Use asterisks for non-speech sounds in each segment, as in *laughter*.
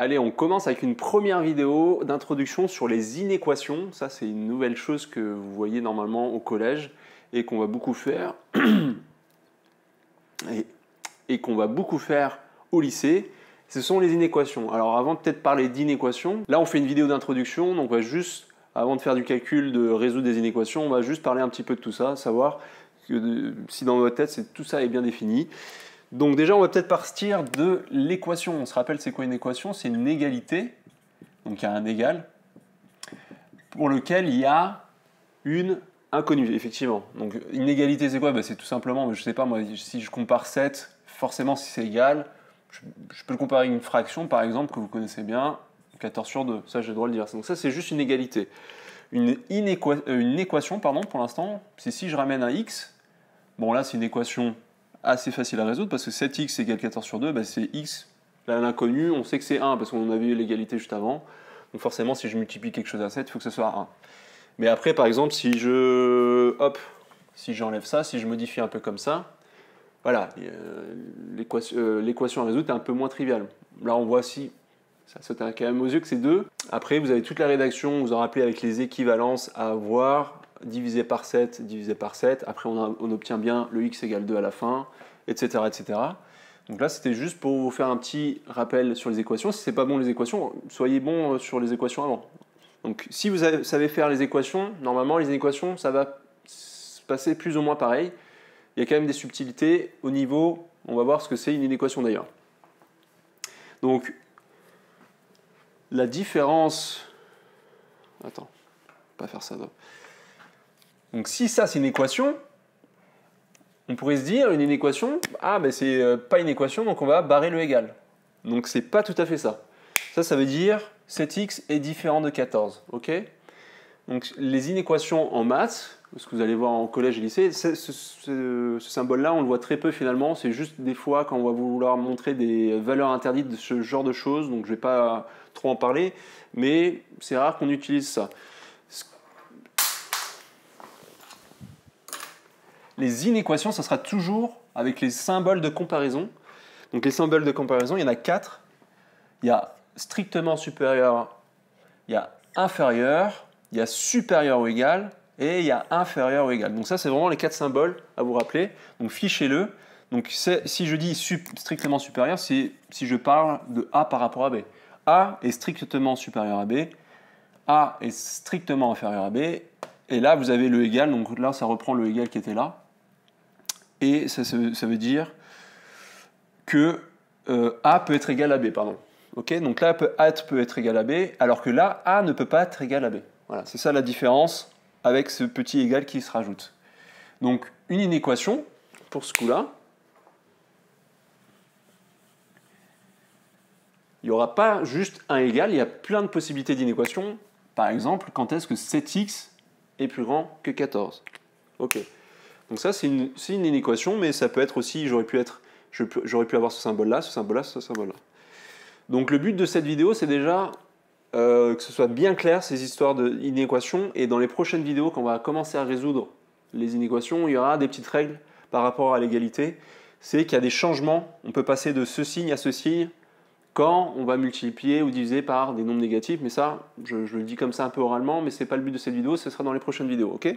Allez, on commence avec une première vidéo d'introduction sur les inéquations. Ça, c'est une nouvelle chose que vous voyez normalement au collège et qu'on va beaucoup faire. *clears throat* et, qu'on va beaucoup faire au lycée. Ce sont les inéquations. Alors avant de peut-être parler d'inéquations, là on fait une vidéo d'introduction, donc juste, avant de faire du calcul, de résoudre des inéquations, on va juste parler un petit peu de tout ça, savoir que, si dans votre tête tout ça est bien défini. Donc déjà, on va peut-être partir de l'équation. On se rappelle, c'est quoi une équation? C'est une égalité, donc il y a un égal, pour lequel il y a une inconnue, effectivement. Donc une égalité, c'est quoi? Ben, C'est tout simplement, je sais pas, moi, si je compare 7, forcément, si c'est égal, je, peux le comparer à une fraction, par exemple, que vous connaissez bien, 14 sur 2. Ça, j'ai le droit de le dire. Donc ça, c'est juste une égalité. Une, euh, une équation, pardon, pour l'instant, c'est si je ramène un x, bon là, c'est une équation assez facile à résoudre parce que 7x égale 14 sur 2, bah, c'est x, l'inconnu, on sait que c'est 1 parce qu'on avait l'égalité juste avant. Donc forcément, si je multiplie quelque chose à 7, il faut que ce soit 1. Mais après, par exemple, si je. Hop, si j'enlève ça, si je modifie un peu comme ça, voilà, euh, l'équation à résoudre est un peu moins triviale. Là, on voit si. Ça saute quand même aux yeux que c'est 2. Après, vous avez toute la rédaction, vous en rappelez avec les équivalences à avoir, divisé par 7, divisé par 7. Après, on, obtient bien le x égale 2 à la fin, etc. etc. Donc là, c'était juste pour vous faire un petit rappel sur les équations. Si c'est pas bon les équations, soyez bon euh, sur les équations avant. Donc si vous savez faire les équations, normalement les équations, ça va se passer plus ou moins pareil. Il y a quand même des subtilités au niveau, on va voir ce que c'est une équation d'ailleurs. Donc la différence... Attends, pas faire ça. Donc si ça c'est une équation, on pourrait se dire une inéquation, ah ben c'est euh, pas une équation donc on va barrer le égal. Donc c'est pas tout à fait ça. Ça ça veut dire 7x est différent de 14, ok? Donc les inéquations en maths, ce que vous allez voir en collège et lycée, ce, symbole-là on le voit très peu finalement, c'est juste des fois quand on va vouloir montrer des valeurs interdites de ce genre de choses, donc je vais pas trop en parler, mais c'est rare qu'on utilise ça. Les inéquations, ça sera toujours avec les symboles de comparaison. Donc les symboles de comparaison, il y en a quatre. Il y a strictement supérieur, il y a inférieur, il y a supérieur ou égal, et il y a inférieur ou égal. Donc ça, c'est vraiment les quatre symboles à vous rappeler. Donc fichez-le. Donc si je dis strictement supérieur, c'est si je parle de A par rapport à B. A est strictement supérieur à B, A est strictement inférieur à B, et là vous avez le égal, donc là ça reprend le égal qui était là et ça, veut dire que euh, A peut être égal à B, pardon. Donc là, A peut être égal à B, alors que là, A ne peut pas être égal à B. Voilà, c'est ça la différence avec ce petit égal qui se rajoute. Donc, une inéquation, pour ce coup-là, il n'y aura pas juste un égal, il y a plein de possibilités d'inéquation. Par exemple, quand est-ce que 7x est plus grand que 14 Ok. Donc ça, c'est une, inéquation, mais ça peut être aussi, j'aurais pu, pu avoir ce symbole-là, ce symbole-là, ce symbole-là. Donc le but de cette vidéo, c'est déjà euh, que ce soit bien clair ces histoires d'inéquations, et dans les prochaines vidéos, quand on va commencer à résoudre les inéquations, il y aura des petites règles par rapport à l'égalité. C'est qu'il y a des changements, on peut passer de ce signe à ce signe quand on va multiplier ou diviser par des nombres négatifs, mais ça, je, le dis comme ça un peu oralement, mais ce n'est pas le but de cette vidéo, ce sera dans les prochaines vidéos, ok?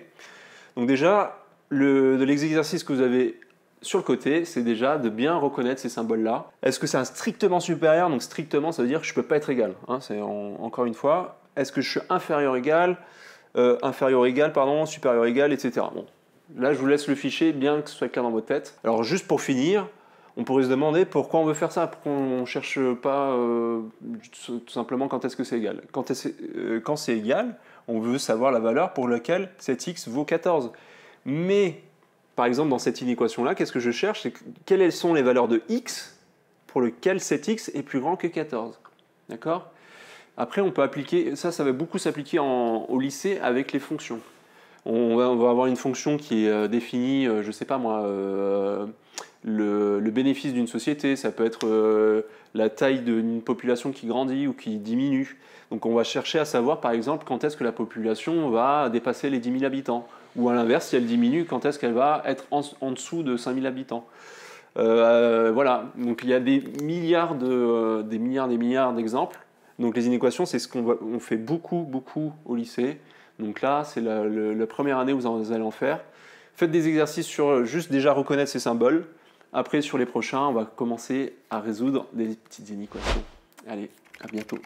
Donc déjà, de l'exercice que vous avez sur le côté, c'est déjà de bien reconnaître ces symboles-là. Est-ce que c'est un strictement supérieur? Donc strictement, ça veut dire que je ne peux pas être égal. Hein, c'est encore une fois. Est-ce que je suis inférieur égal, euh, inférieur égal, pardon, supérieur égal, etc. Bon, là, je vous laisse le fichier, bien que ce soit clair dans votre tête. Alors juste pour finir, on pourrait se demander pourquoi on veut faire ça, pourquoi on ne cherche pas euh, tout simplement quand est-ce que c'est égal. Quand, euh, quand c'est égal, on veut savoir la valeur pour laquelle cet x vaut 14. Mais, par exemple, dans cette inéquation-là, qu'est-ce que je cherche? C'est quelles sont les valeurs de x pour lesquelles cet x est plus grand que 14. D'accord? Après, on peut appliquer, ça, ça va beaucoup s'appliquer au lycée avec les fonctions. On va, avoir une fonction qui est euh, définie, euh, je ne sais pas moi, euh, le, bénéfice d'une société, ça peut être la taille d'une population qui grandit ou qui diminue. Donc on va chercher à savoir par exemple quand est-ce que la population va dépasser les 10 000 habitants ou à l'inverse, si elle diminue, quand est-ce qu'elle va être en, dessous de 5000 habitants voilà, donc il y a des milliards, de, des milliards, des milliards d'exemples. Donc les inéquations, c'est ce qu'on fait beaucoup, beaucoup au lycée. Donc là, c'est la, la, première année où vous allez en faire. Faites des exercices sur juste déjà reconnaître ces symboles. Après, sur les prochains, on va commencer à résoudre des petites inéquations. Allez, à bientôt.